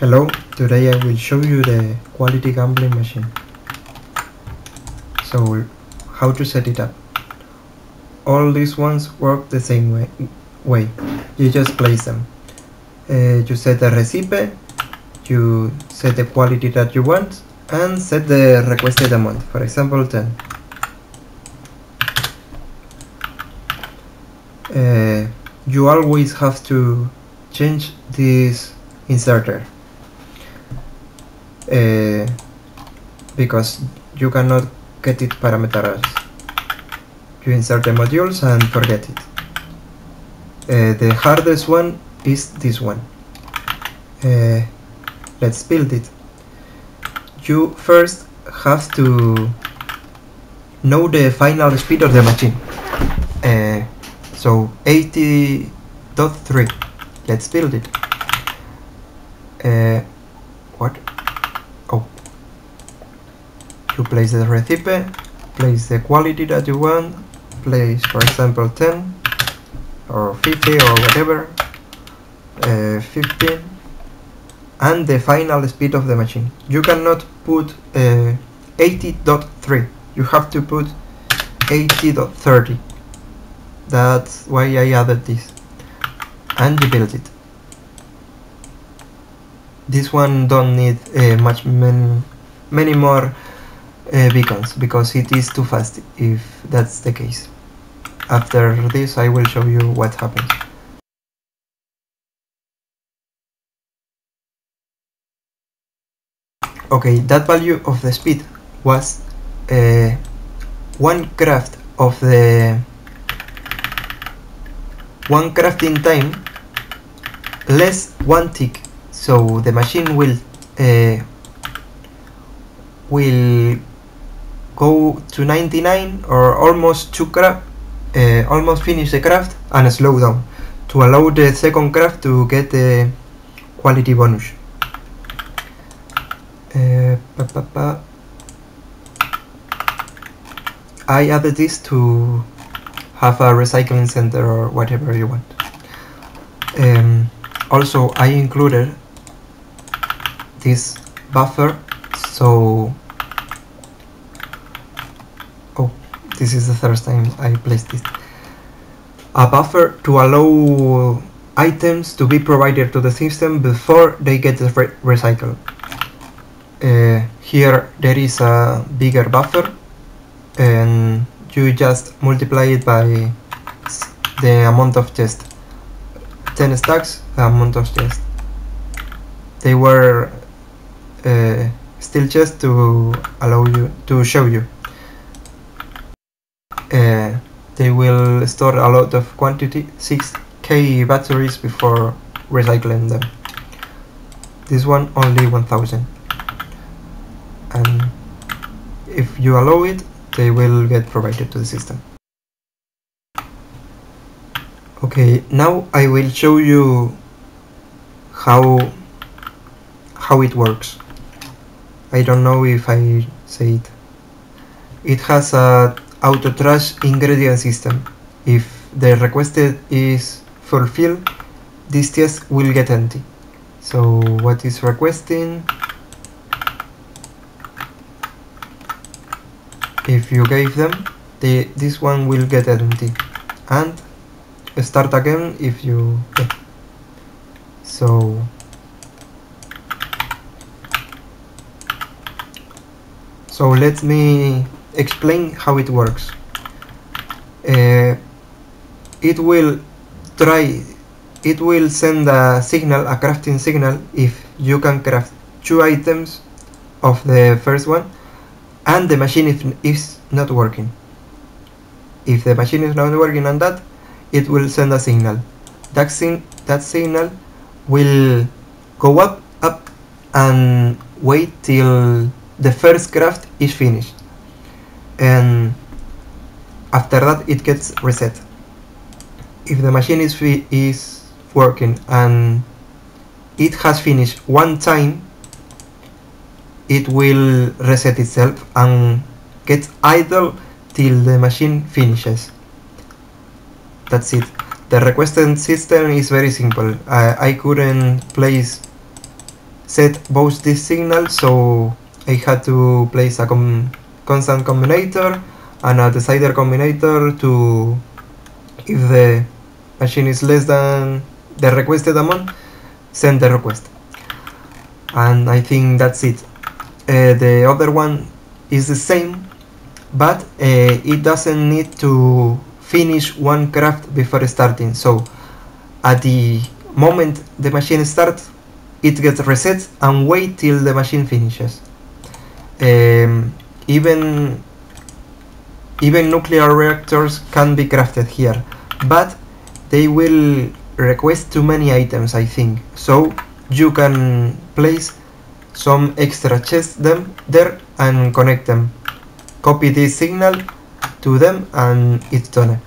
Hello, today I will show you the quality gambling machine. So, how to set it up. All these ones work the same way. way. You just place them. Uh, you set the recipe, you set the quality that you want, and set the requested amount, for example 10. Uh, you always have to change this inserter uh, because you cannot get it parameterized. You insert the modules and forget it. Uh, the hardest one is this one. Uh, let's build it. You first have to know the final speed of the machine. Uh, so 80.3. Let's build it. What? You place the recipe, place the quality that you want, place for example 10 or 50 or whatever, uh, 15, and the final speed of the machine. You cannot put uh, 80.3, you have to put 80.30. That's why I added this. And you build it. This one don't need uh, much many more uh, beacons because it is too fast if that's the case. After this I will show you what happens. Okay, that value of the speed was uh, one craft of the one crafting time less one tick so the machine will uh, will go to 99 or almost to craft uh, almost finish the craft and slow down to allow the second craft to get the quality bonus uh, pa, pa, pa. I added this to have a recycling center or whatever you want. Um, also, I included this buffer, so this is the first time I placed this. A buffer to allow items to be provided to the system before they get re recycled. Uh, here there is a bigger buffer and you just multiply it by the amount of chest 10 stacks the amount of chest they were uh, still chest to allow you to show you uh, they will store a lot of quantity 6k batteries before recycling them this one only 1000 and if you allow it they will get provided to the system. Okay, now I will show you how how it works. I don't know if I say it. It has a auto trash ingredient system. If the requested is fulfilled, this test will get empty. So what is requesting? if you gave them the, this one will get empty and start again if you yeah. so so let me explain how it works uh, it will try it will send a signal a crafting signal if you can craft two items of the first one and the machine is, is not working. If the machine is not working on that, it will send a signal. That, that signal will go up, up, and wait till the first craft is finished. And after that, it gets reset. If the machine is, is working and it has finished one time it will reset itself and get idle till the machine finishes. That's it. The requested system is very simple. I, I couldn't place set both this signal so I had to place a com constant combinator and a decider combinator to if the machine is less than the requested amount send the request. And I think that's it. Uh, the other one is the same but uh, it doesn't need to finish one craft before starting. So at the moment the machine starts it gets reset and wait till the machine finishes. Um, even even nuclear reactors can be crafted here but they will request too many items I think. So you can place some extra chests them there and connect them. Copy this signal to them and it's done